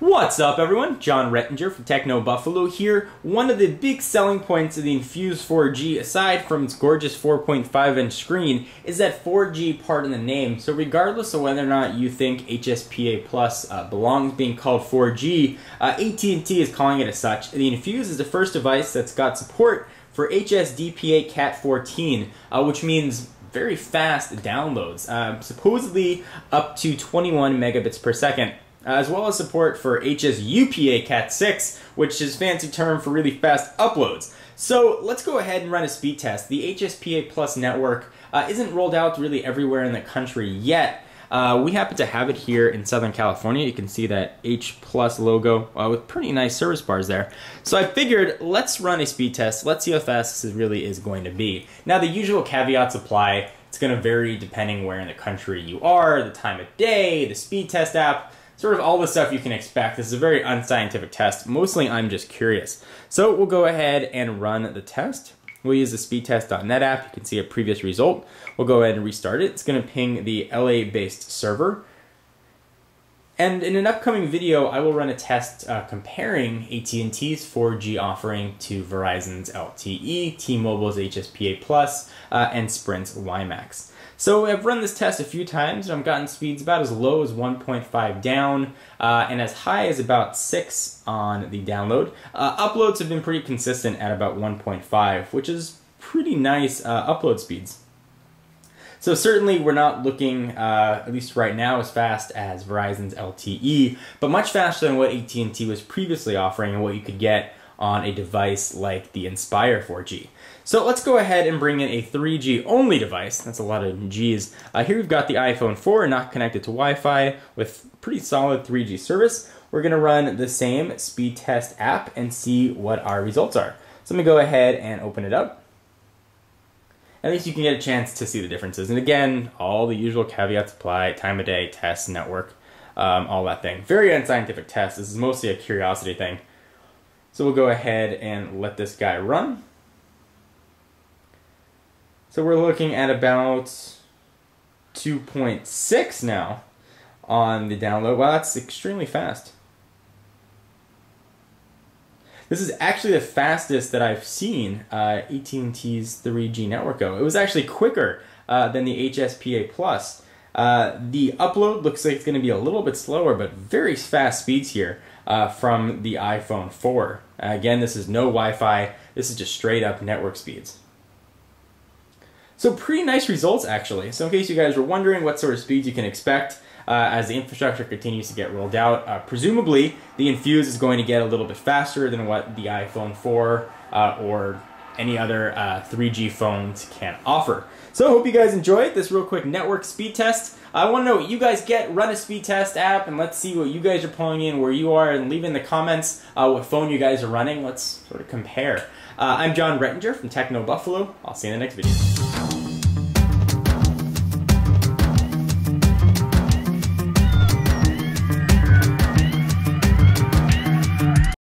What's up everyone? Jon Rettinger from Techno Buffalo here. One of the big selling points of the Infuse 4G, aside from its gorgeous 4.5 inch screen, is that 4G part in the name. So regardless of whether or not you think HSPA Plus uh, belongs being called 4G, uh, AT&T is calling it as such. The Infuse is the first device that's got support for HSDPA Cat 14, uh, which means very fast downloads, uh, supposedly up to 21 megabits per second as well as support for HSUPA Cat6, which is fancy term for really fast uploads. So let's go ahead and run a speed test. The HSPA Plus network uh, isn't rolled out really everywhere in the country yet. Uh, we happen to have it here in Southern California. You can see that H Plus logo uh, with pretty nice service bars there. So I figured let's run a speed test. Let's see how fast this really is going to be. Now the usual caveats apply. It's going to vary depending where in the country you are, the time of day, the speed test app sort of all the stuff you can expect. This is a very unscientific test. Mostly I'm just curious. So we'll go ahead and run the test. We'll use the speedtest.net app. You can see a previous result. We'll go ahead and restart it. It's going to ping the LA-based server. And in an upcoming video, I will run a test uh, comparing AT&T's 4G offering to Verizon's LTE, T-Mobile's HSPA Plus, uh, and Sprint's WiMAX. So I've run this test a few times and I've gotten speeds about as low as 1.5 down uh, and as high as about 6 on the download. Uh, uploads have been pretty consistent at about 1.5, which is pretty nice uh, upload speeds. So certainly we're not looking, uh, at least right now, as fast as Verizon's LTE, but much faster than what AT&T was previously offering and what you could get on a device like the Inspire 4G. So let's go ahead and bring in a 3G only device. That's a lot of G's. Uh, here we've got the iPhone 4 not connected to Wi-Fi with pretty solid 3G service. We're gonna run the same speed test app and see what our results are. So let me go ahead and open it up. At least you can get a chance to see the differences. And again, all the usual caveats apply, time of day, test, network, um, all that thing. Very unscientific test. This is mostly a curiosity thing. So we'll go ahead and let this guy run. So we're looking at about 2.6 now on the download. Wow, that's extremely fast. This is actually the fastest that I've seen uh, AT&T's 3G network go. It was actually quicker uh, than the HSPA Plus. Uh, the upload looks like it's going to be a little bit slower, but very fast speeds here uh, from the iPhone 4. again, this is no Wi-Fi. This is just straight up network speeds. So pretty nice results actually. So in case you guys were wondering what sort of speeds you can expect, uh, as the infrastructure continues to get rolled out. Uh, presumably, the Infuse is going to get a little bit faster than what the iPhone 4 uh, or any other 3G uh, phones can offer. So I hope you guys enjoyed this real quick network speed test. I want to know what you guys get. Run a speed test app and let's see what you guys are pulling in, where you are, and leave in the comments uh, what phone you guys are running. Let's sort of compare. Uh, I'm Jon Rettinger from Techno Buffalo. I'll see you in the next video.